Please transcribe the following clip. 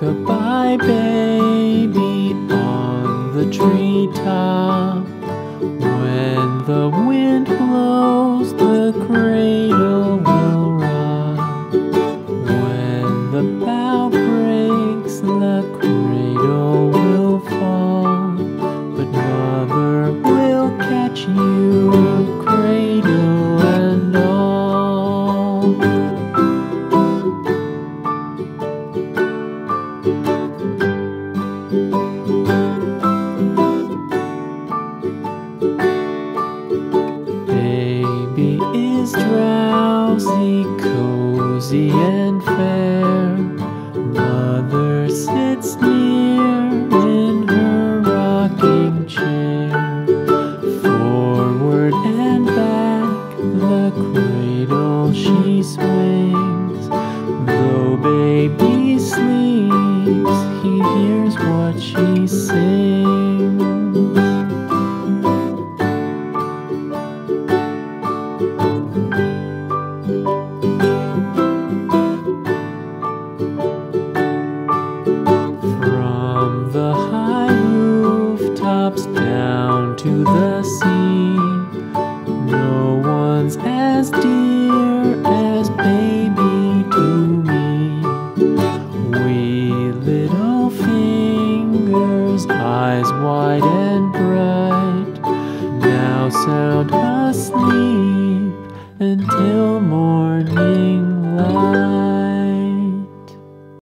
Rock-a-bye baby on the treetop. When the wind blows, you, cradle and all. Baby is drowsy, cozy and fair. Rooftops down to the sea, no one's as dear as baby to me. Wee little fingers, eyes wide and bright, now sound asleep until